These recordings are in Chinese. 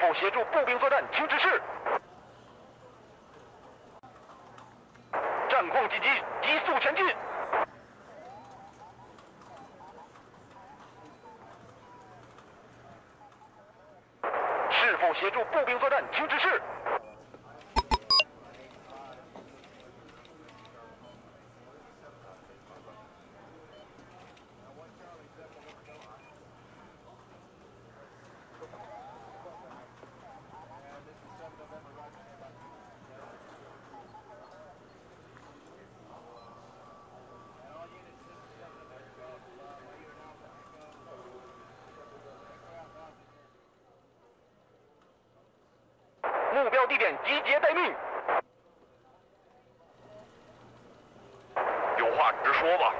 否协助步兵作战，请指示。战况紧急，急速前进。是否协助步兵作战，请指示。目标地点集结待命。有话直说吧。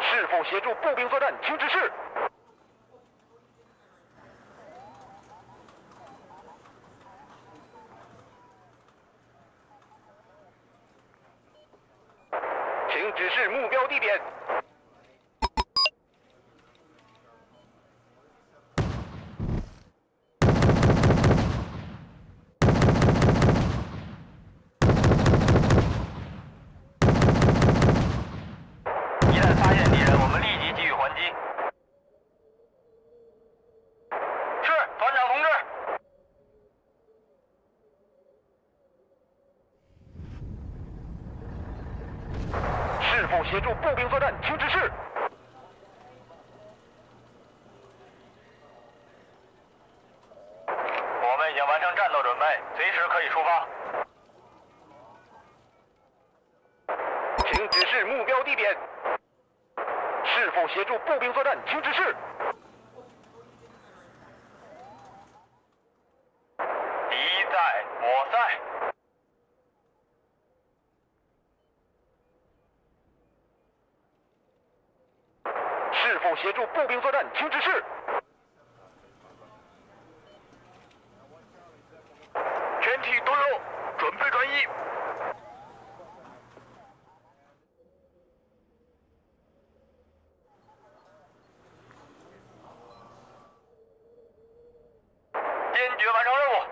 是否协助步兵作战，请指示。请指示目标地点。一旦发现敌人，我们立即给予还击。是，团长同志。是否协助步兵作战，请指示。我们已经完成战斗准备，随时可以出发。请指示目标地点。是否协助步兵作战，请指示。敌在我在。是否协助步兵作战，请指示。全体都有，准备转移。坚决完成任务。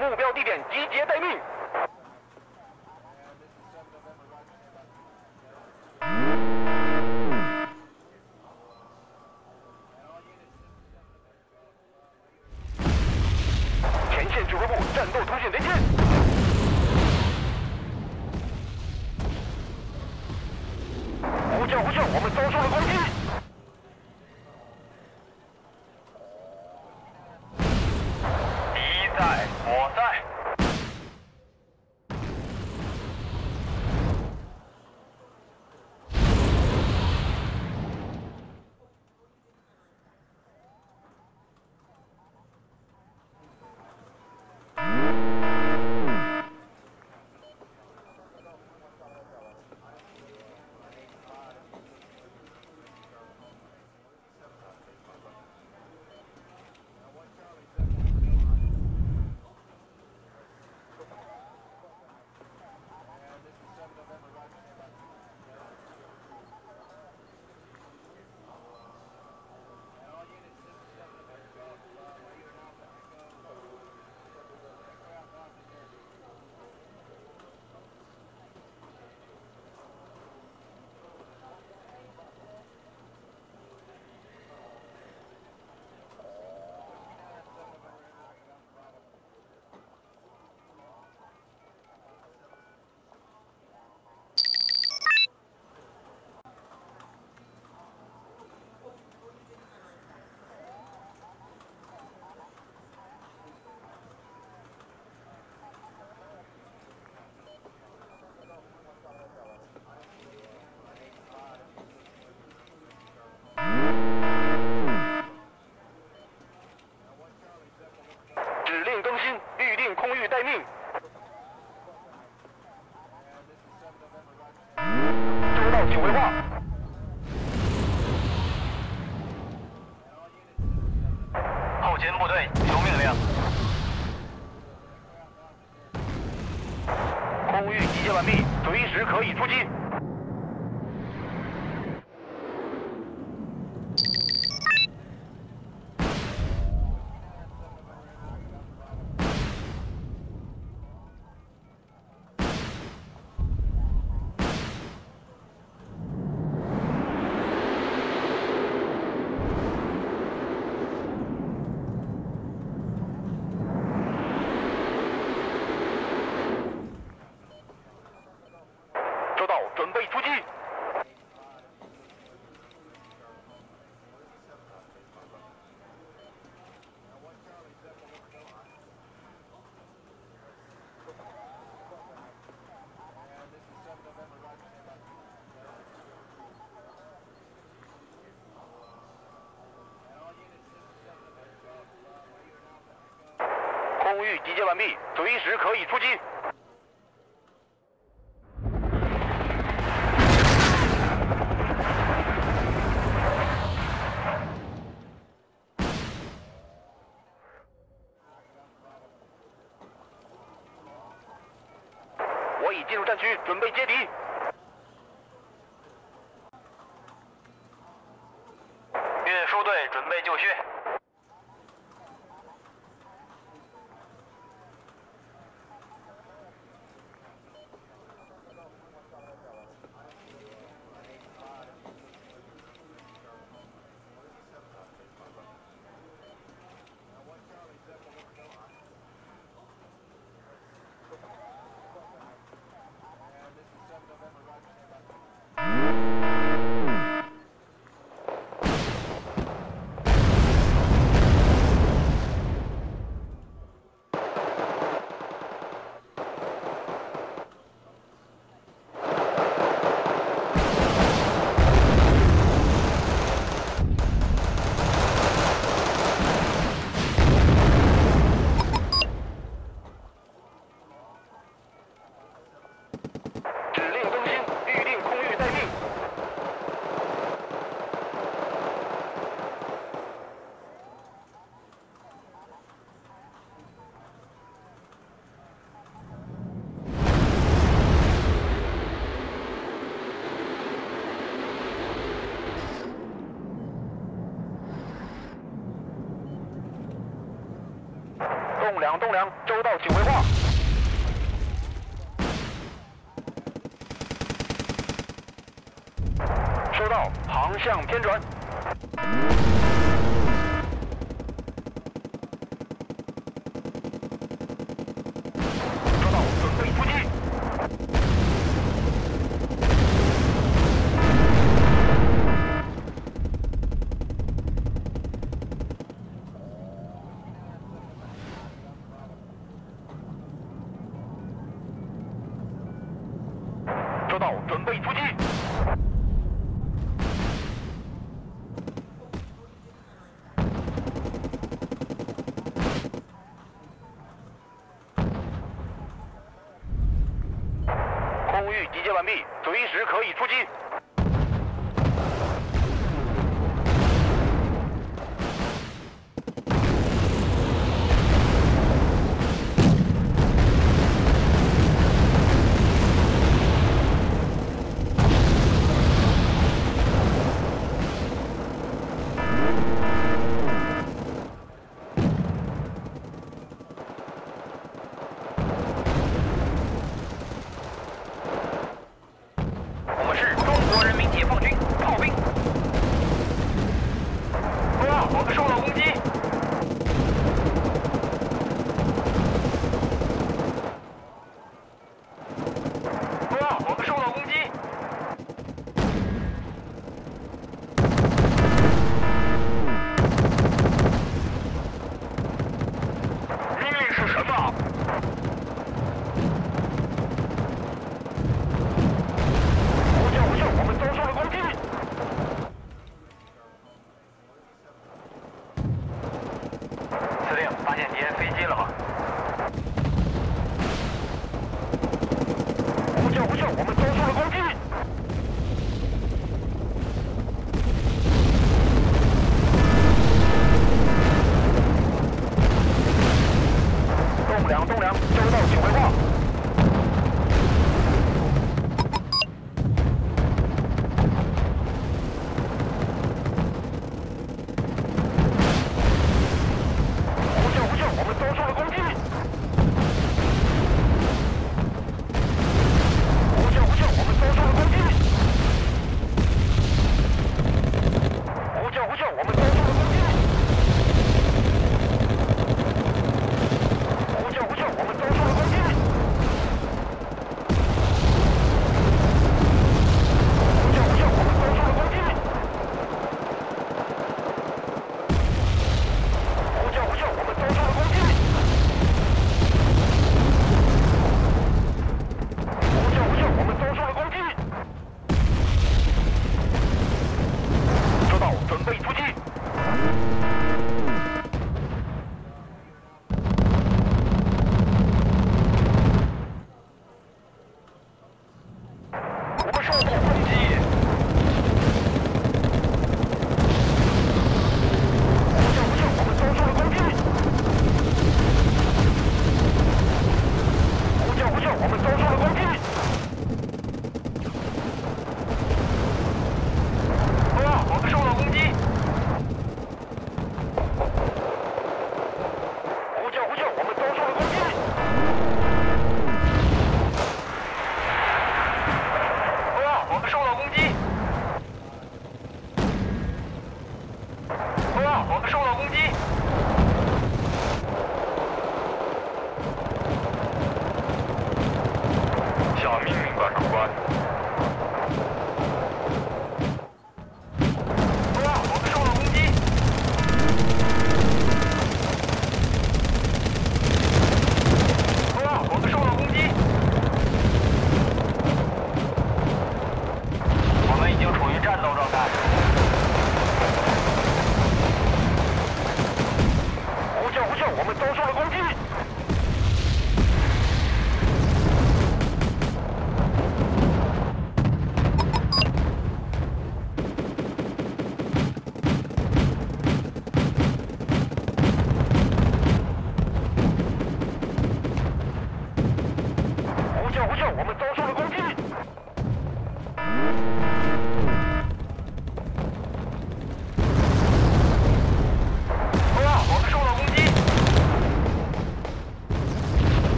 目标地点集结待命。防御待命。呼吁集结完毕随时可以出击。两栋梁收到请回话收到航向偏转。收到准备出击。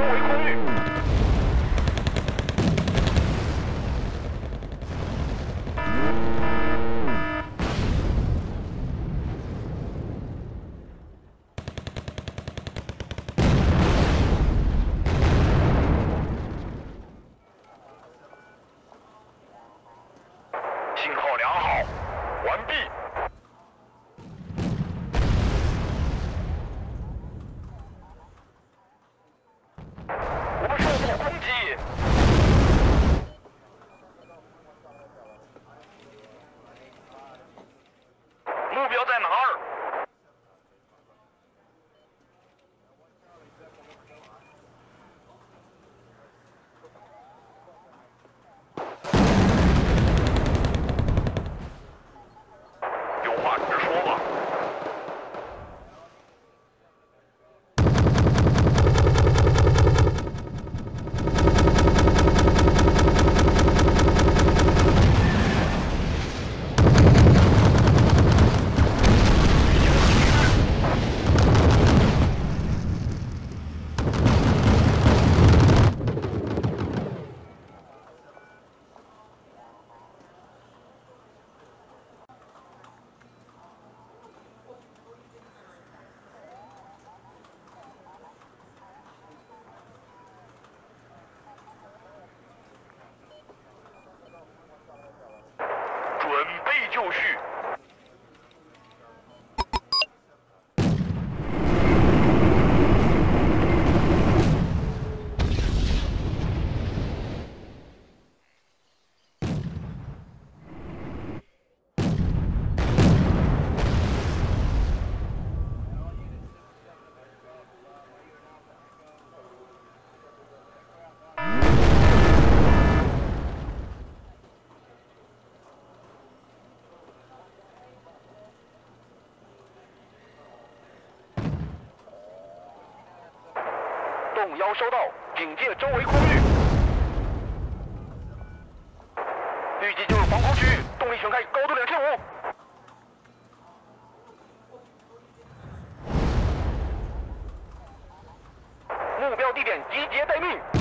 警戒周动腰收到，警戒周围空域。预计进入防空区域，动力全开，高度两千五。目标地点集结待命。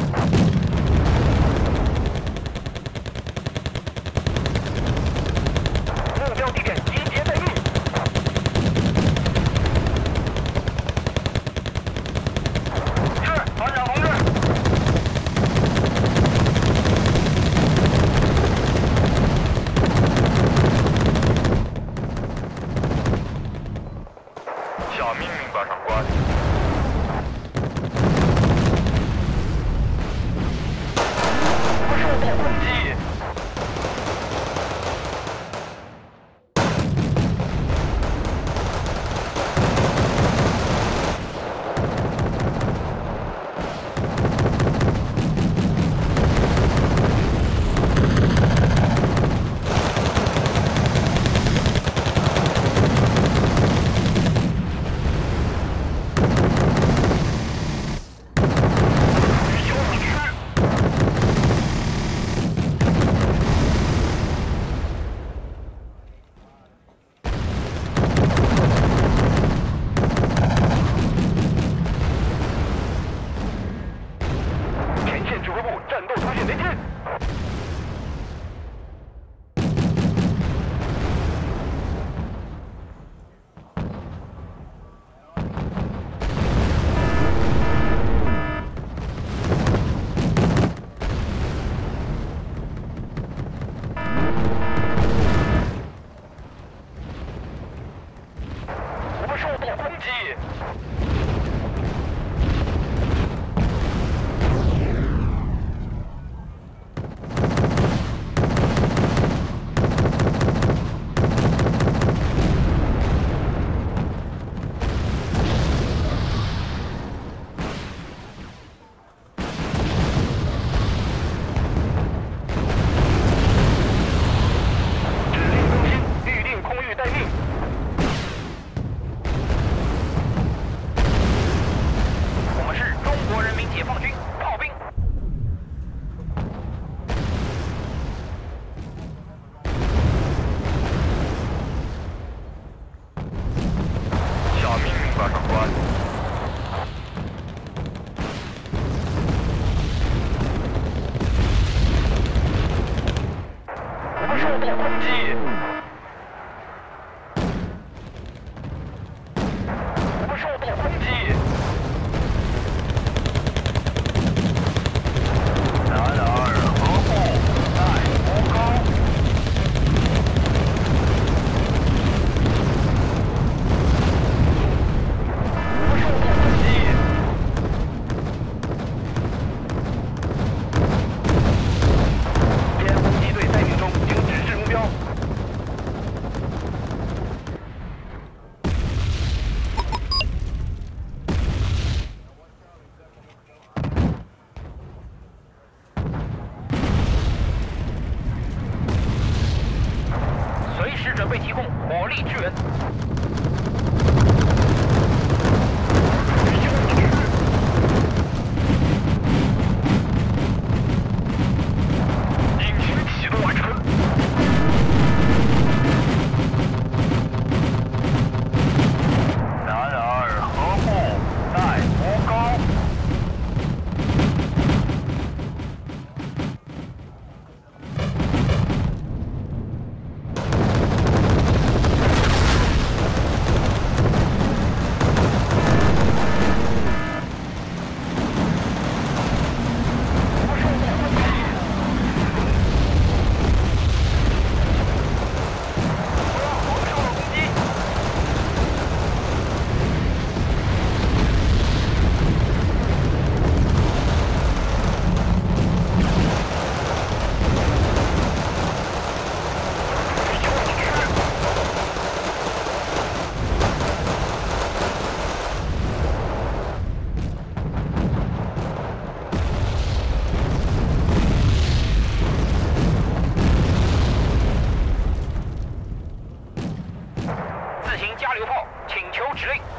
Georgie.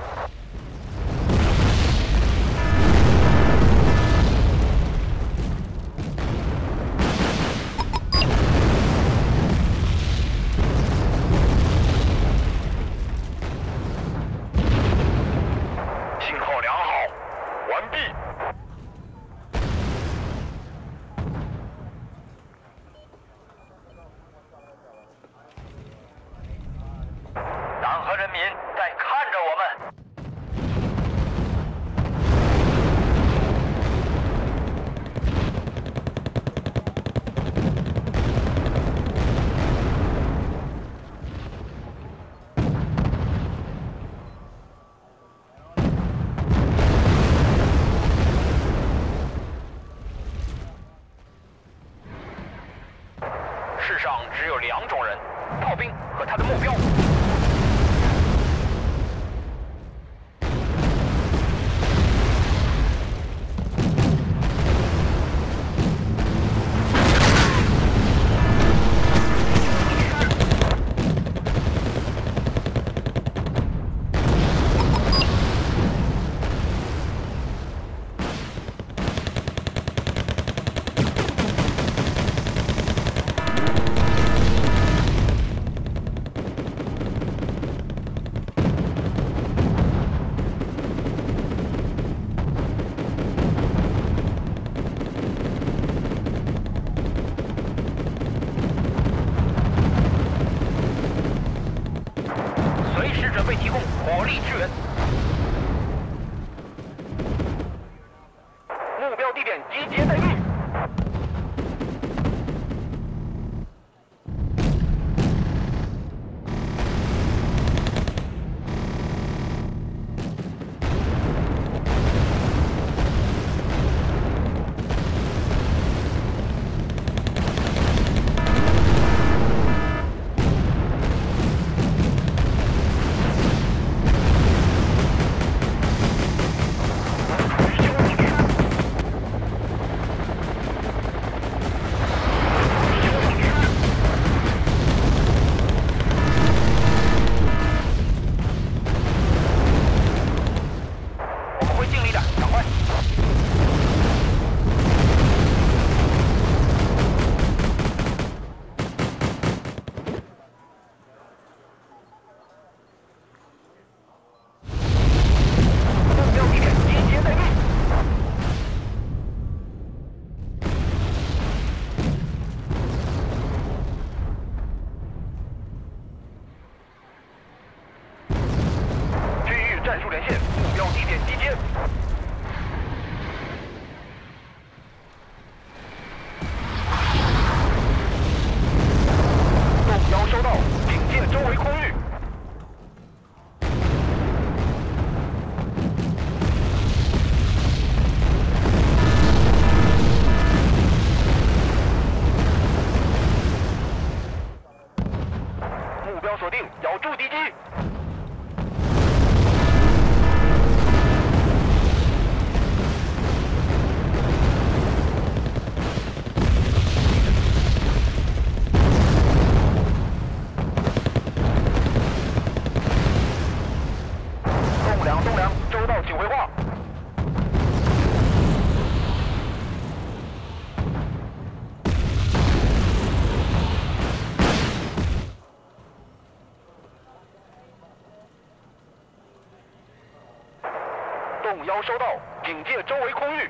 周围空域。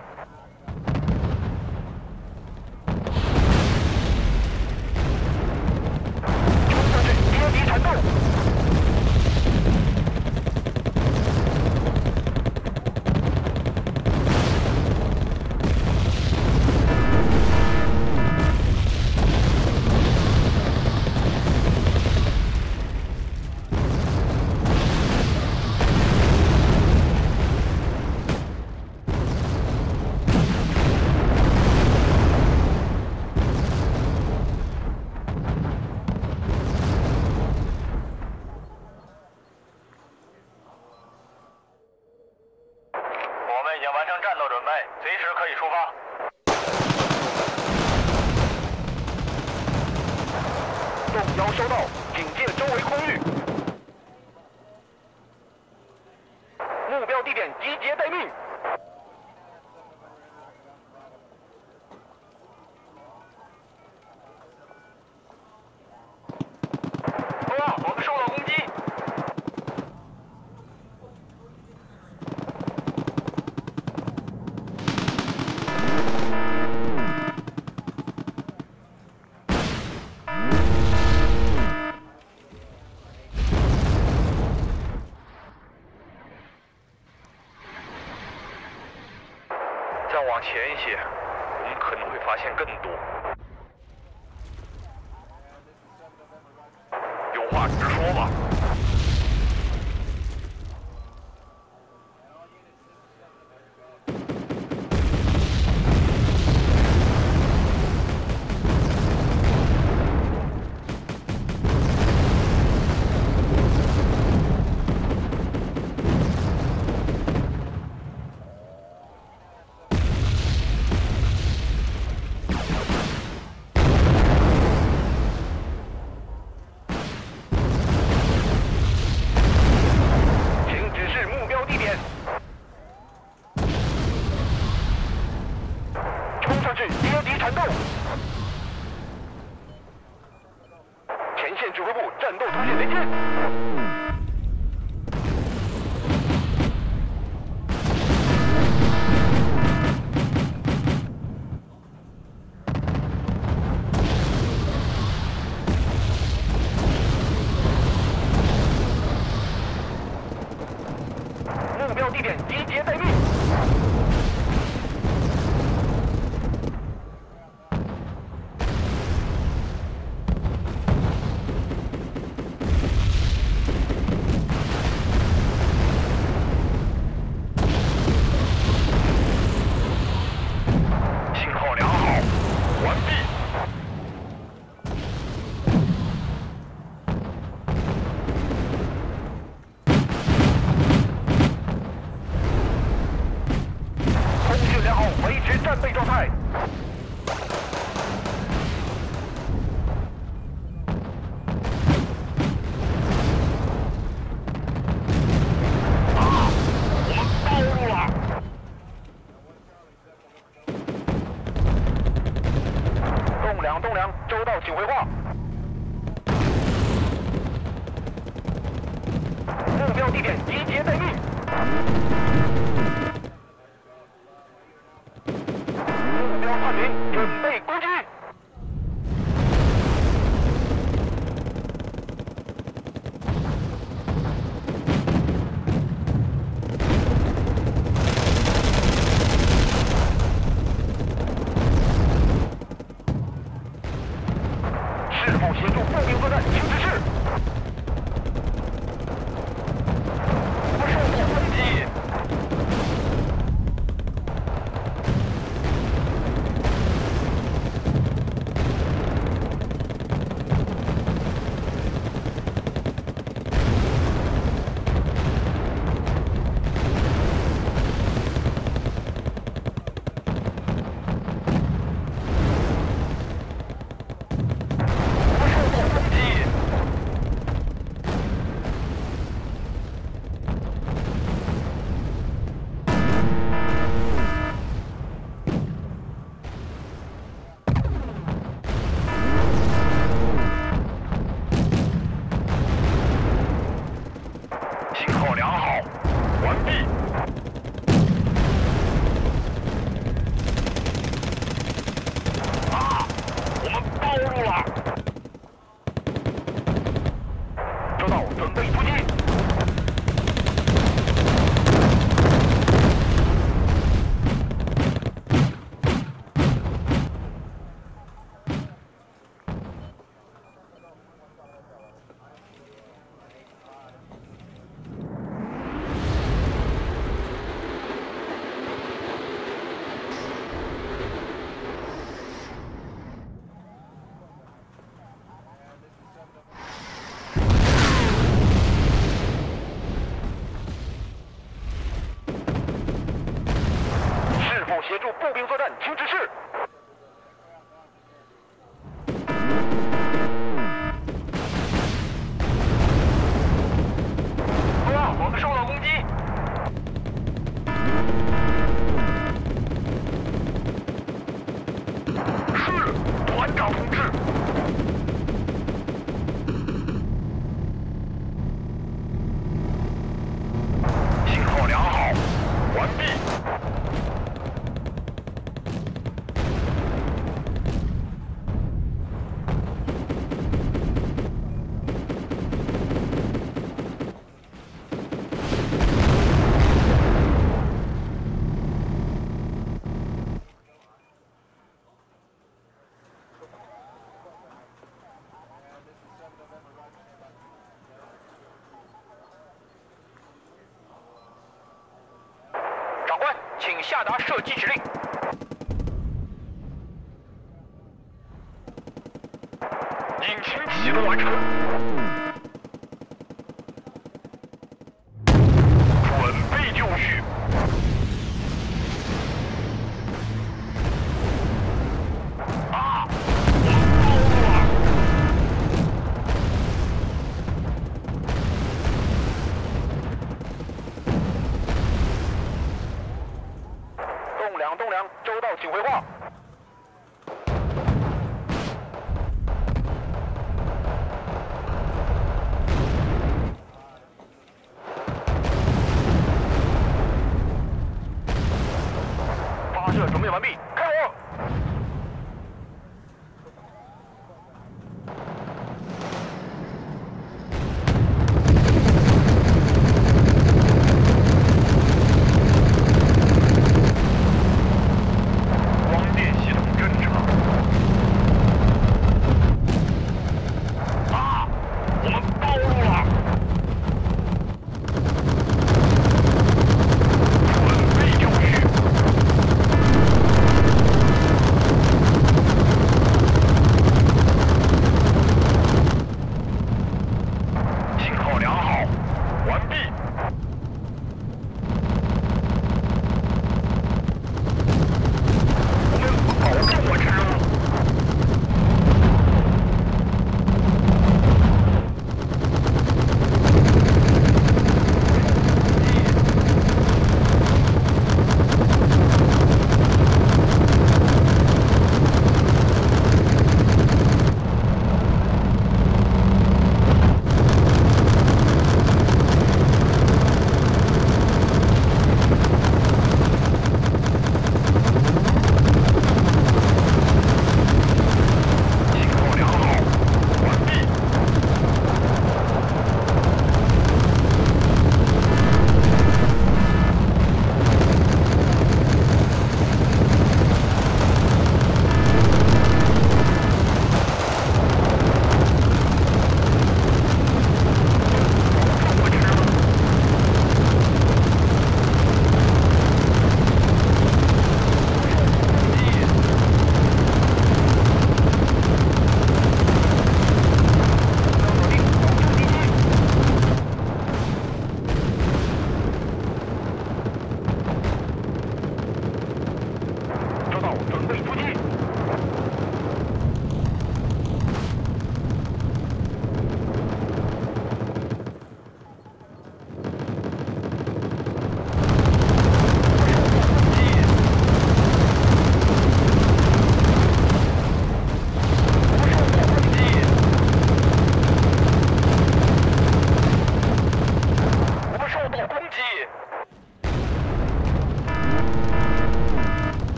有禁止。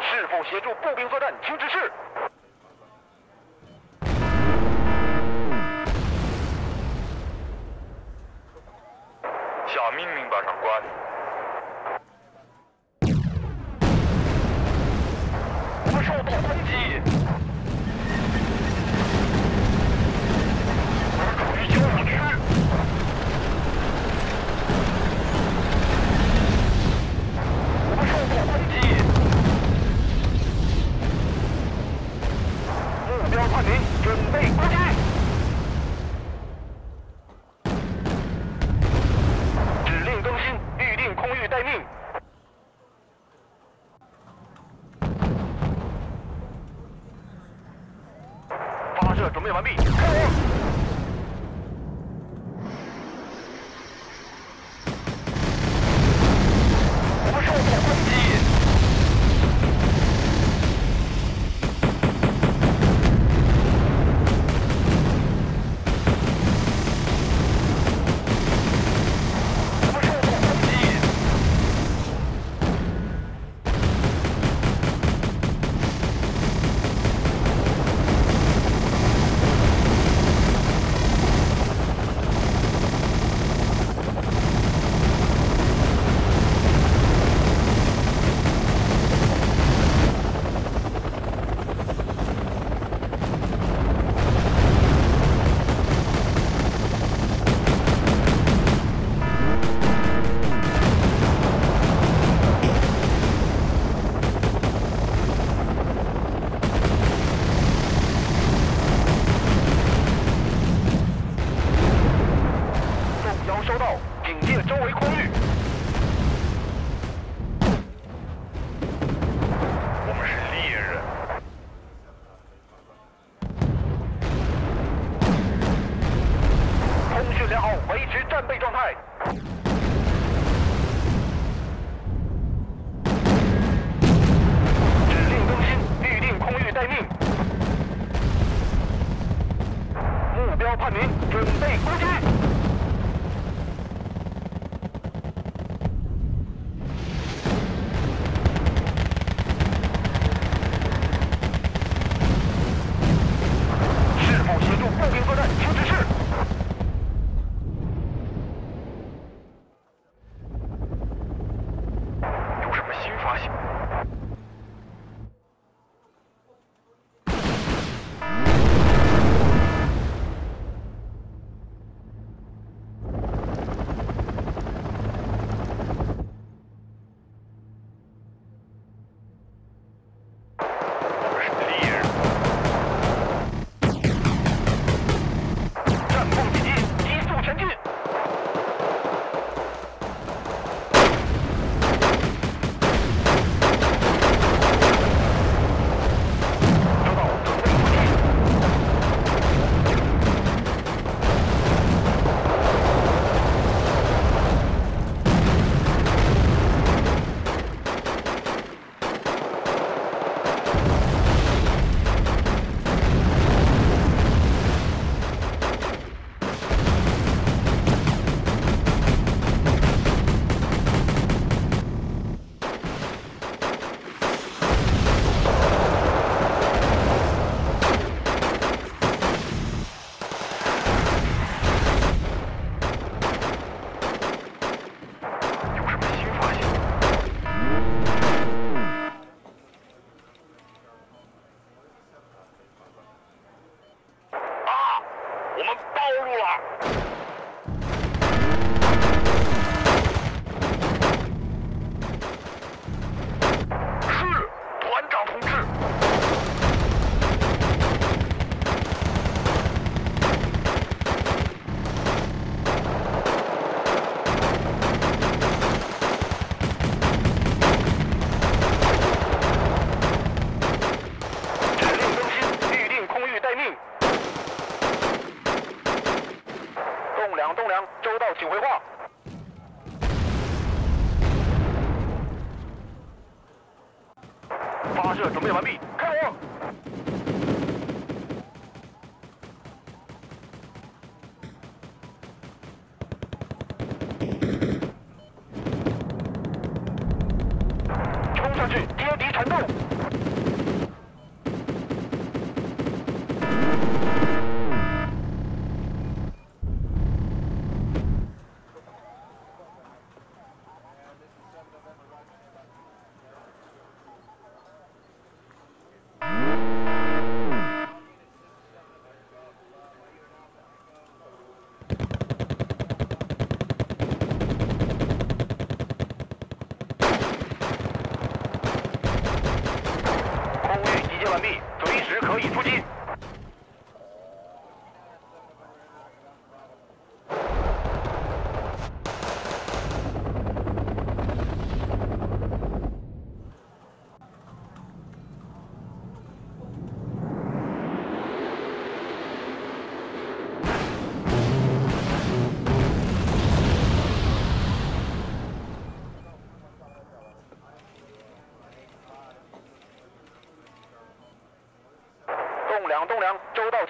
是否协助步兵作战请指示。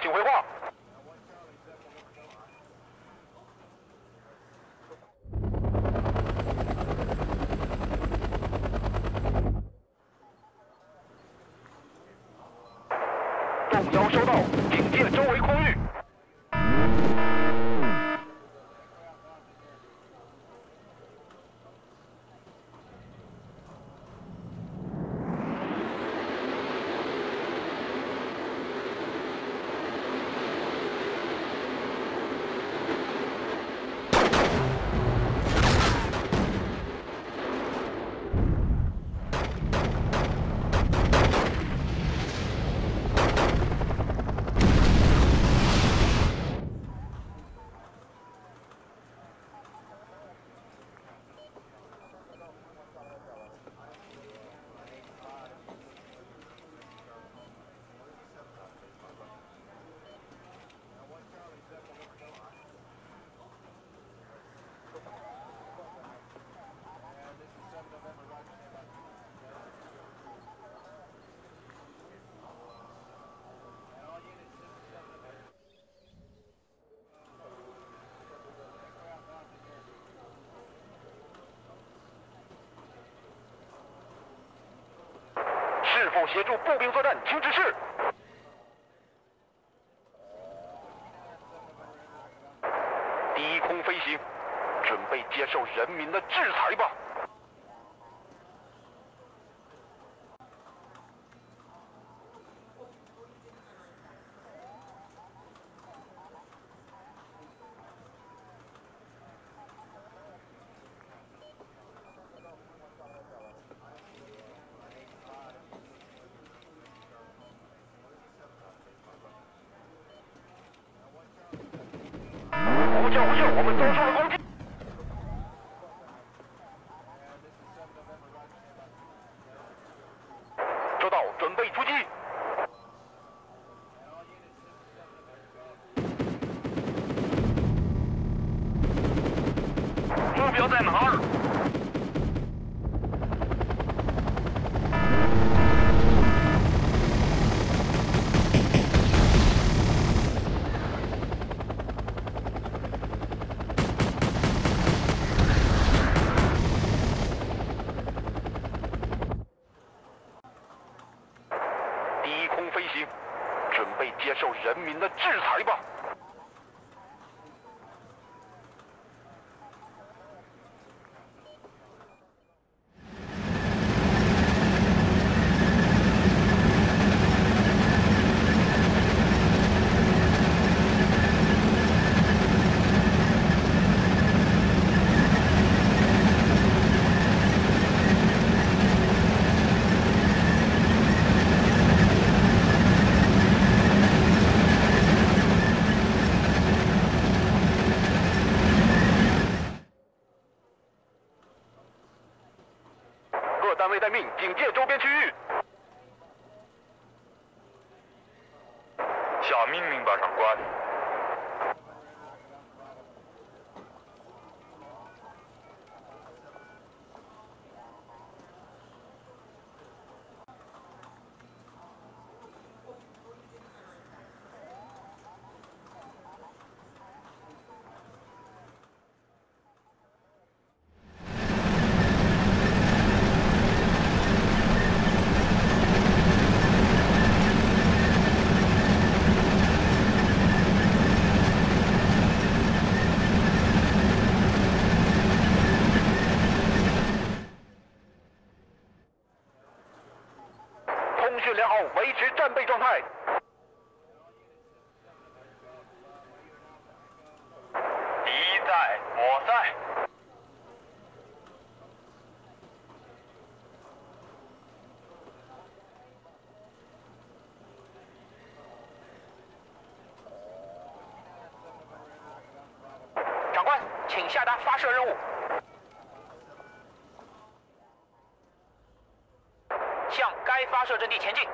Chihuahua. 后协助步兵作战请指示。低空飞行准备接受人民的制裁吧。What the hell? 发射任务。向该发射阵地前进。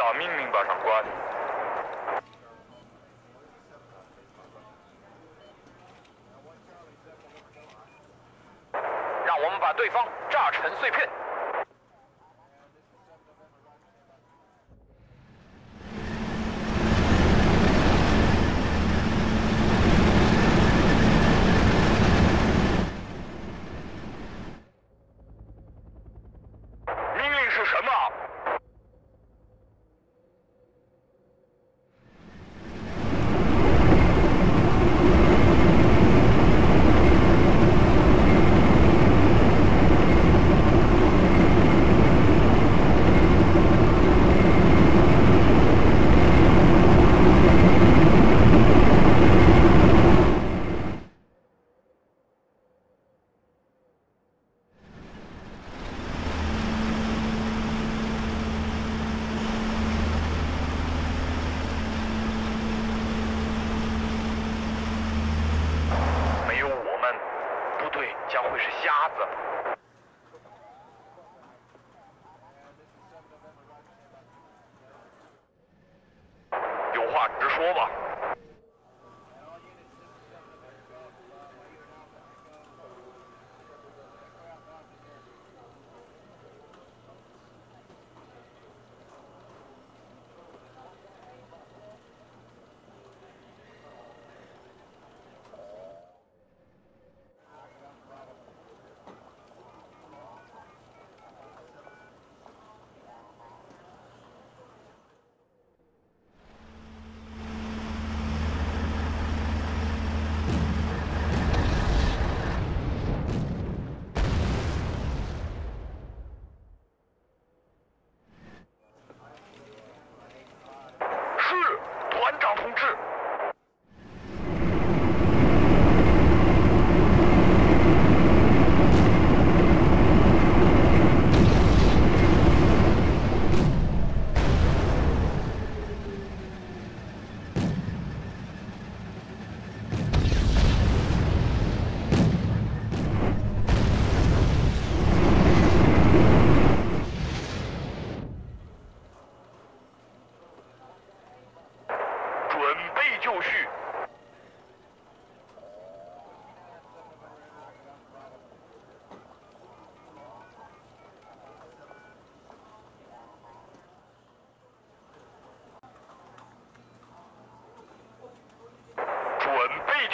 下命令吧，长官。Gaza.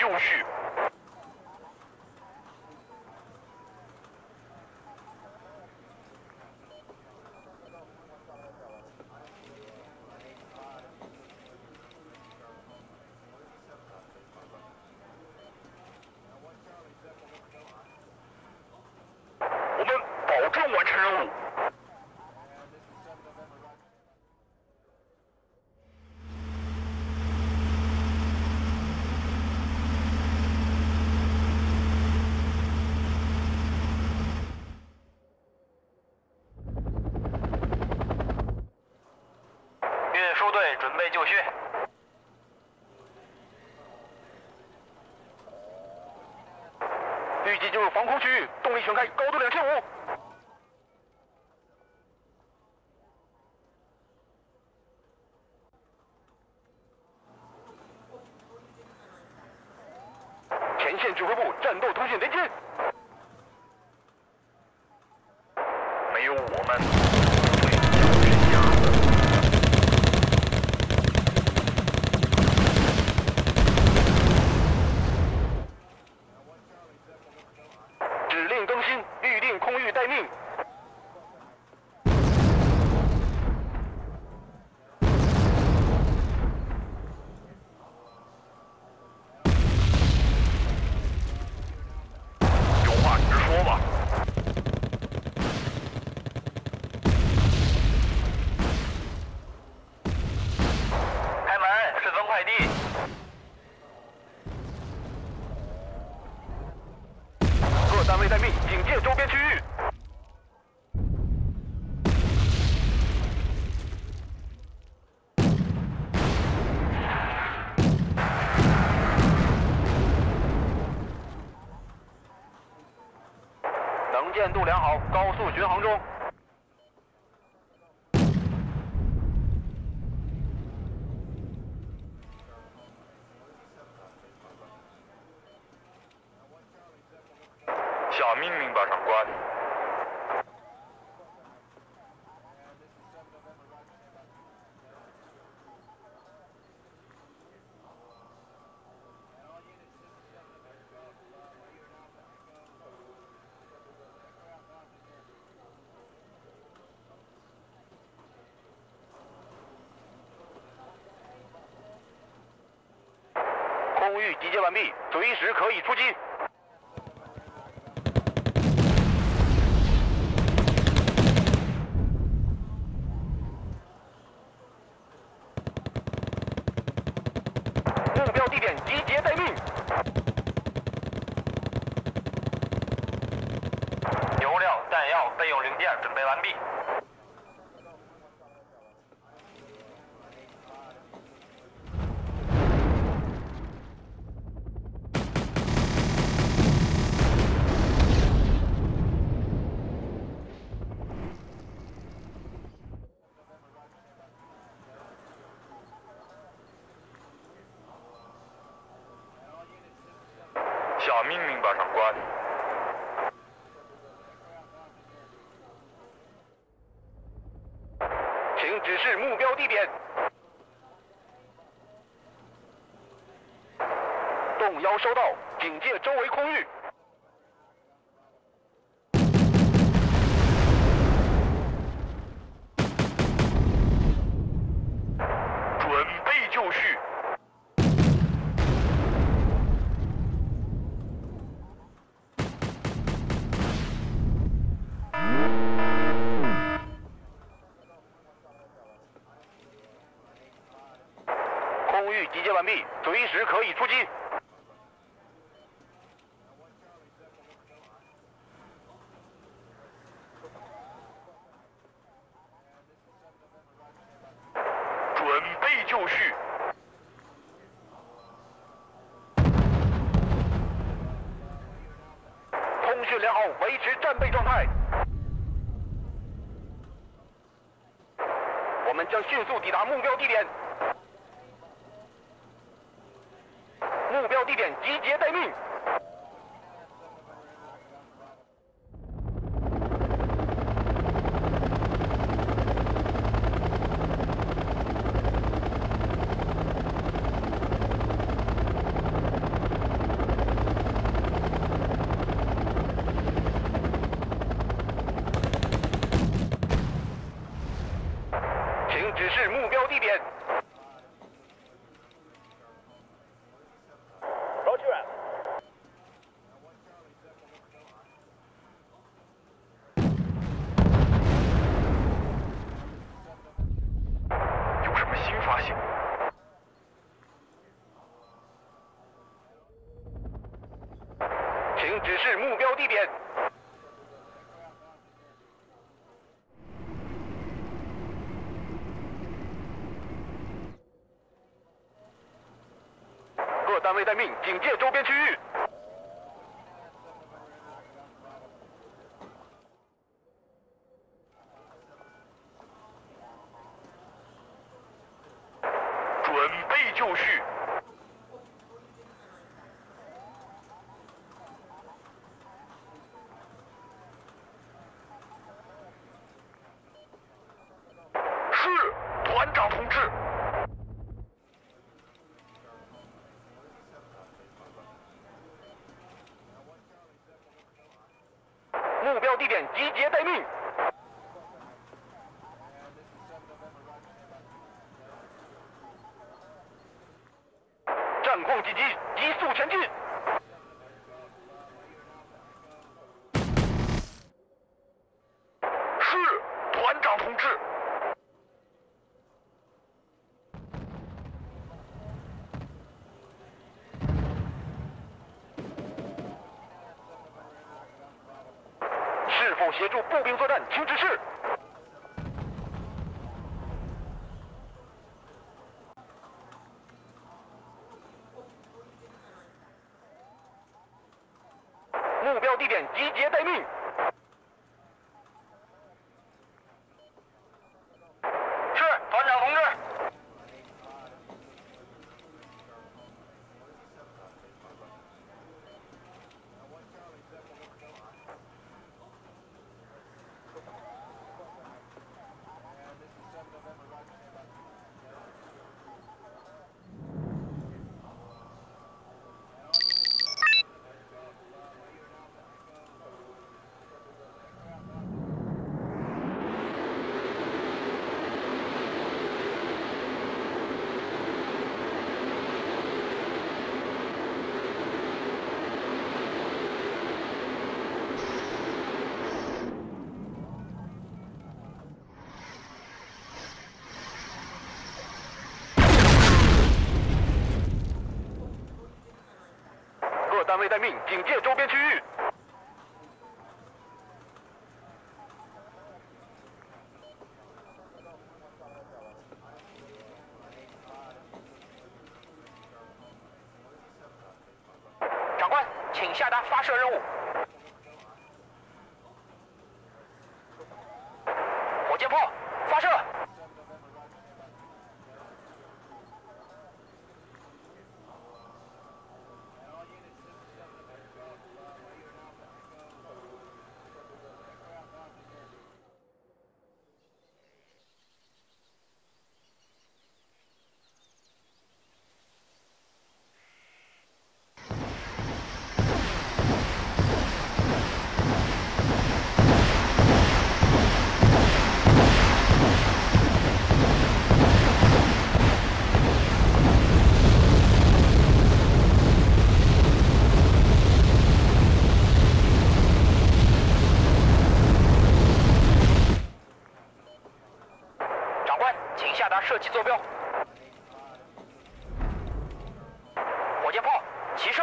休息。小心，再见。速巡航中。下命令吧，长官。集结完毕，随时可以出击。目标地点集结待命。油料、弹药、备用零件准备完毕。下命令吧，长官。请指示目标地点。动幺收到，警戒周围空域。可以出击。准备就绪。通讯良好，维持战备状态。我们将迅速抵达目标地点。目标地点集结待命。请指示目标地点。Roger。有什么新发现？请指示目标地点。各单位待命，警戒周边区域。准备就绪。是，团长同志。目标地点集结待命。战况紧急，急速前进。是，团长同志。否协助步兵作战，请指示。目标地点集结待命。单位待命，警戒周边区域。长官，请下达发射任务。火箭炮发射。长官，请下达射击坐标。火箭炮齐射。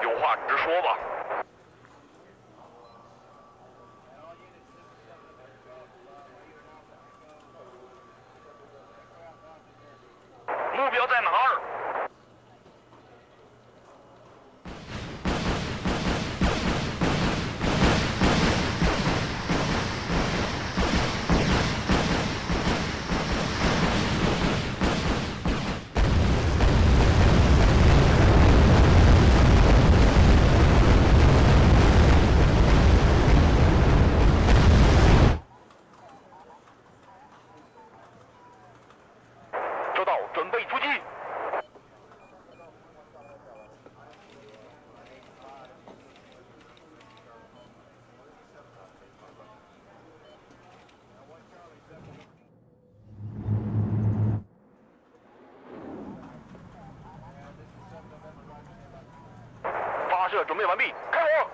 有话直说吧。目标在哪儿？收到，准备出击。发准备完毕，开火！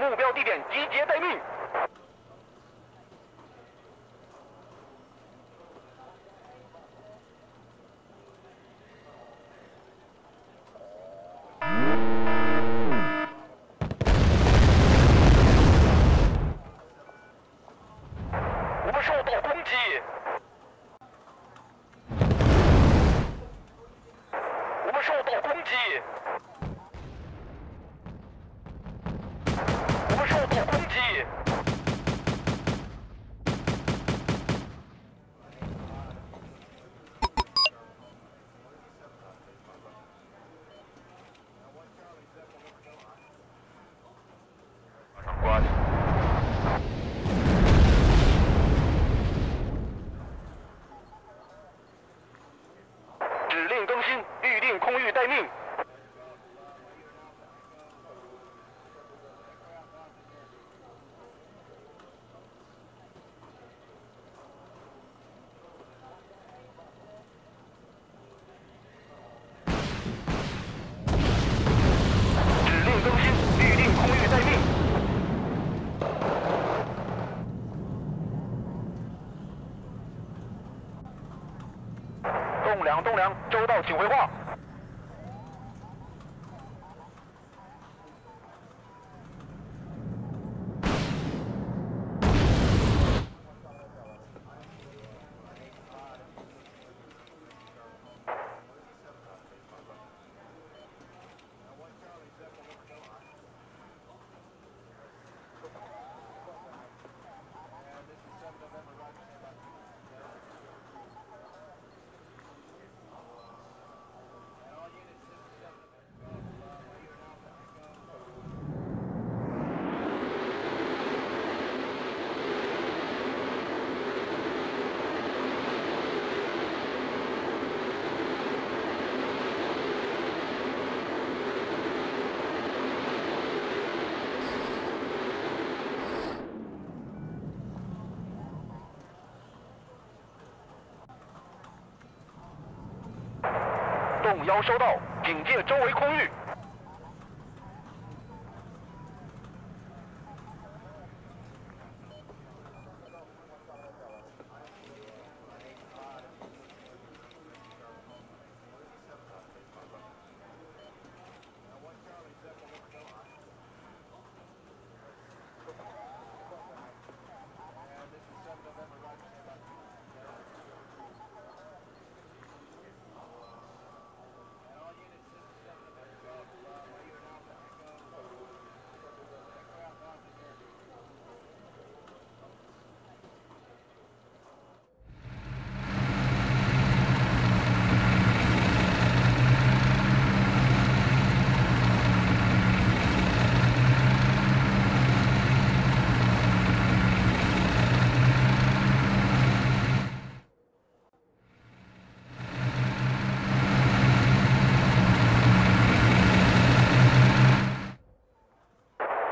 目标地点集结待命。我们受到攻击！我们受到攻击！我们受到攻击！长官。指令更新，预定空域待命。指令更新，预定空域待梁栋梁，周到，请回话。动幺收到，警戒周围空域。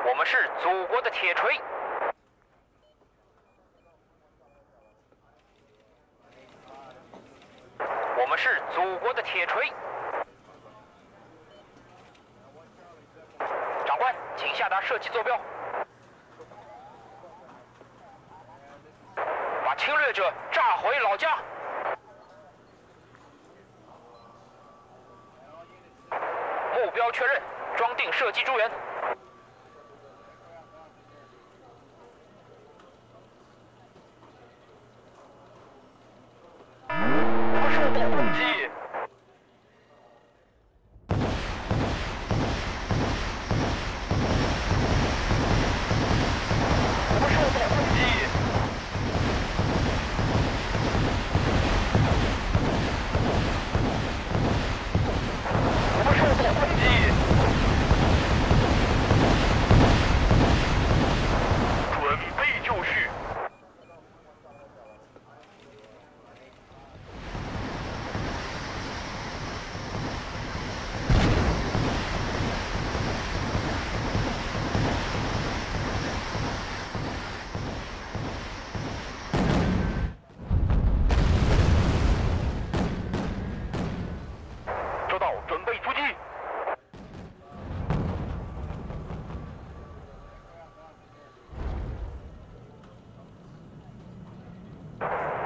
我们是祖国的铁锤。我们是祖国的铁锤。长官，请下达射击坐标。把侵略者炸回老家。目标确认，装定射击诸元。我受到攻击！我受到攻击！我受到攻击！准备就绪。收到，准备出击。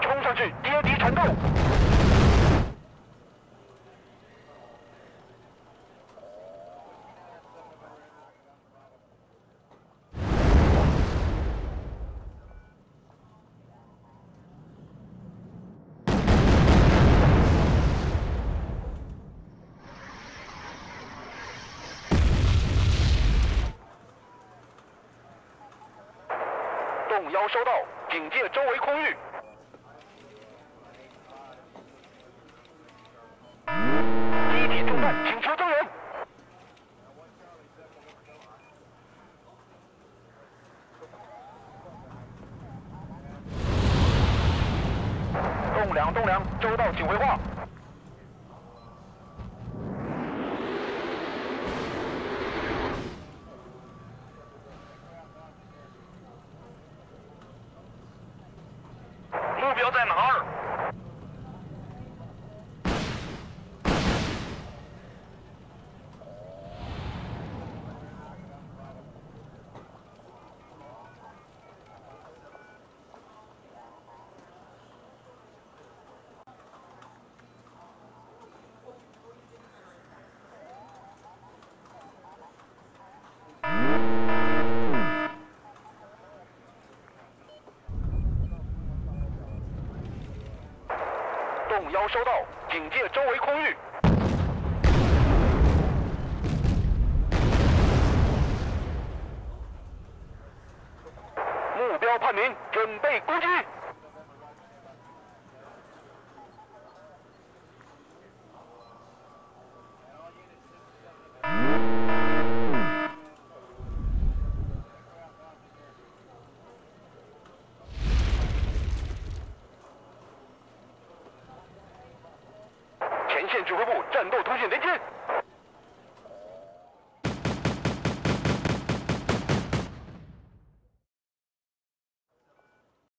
冲上去，接敌缠斗。动幺收到，警戒周围空域。机体中弹，请求增援。栋梁，栋梁，周到，请回话。目标在哪儿？收到，警戒周围空域。目标判明，准备攻击。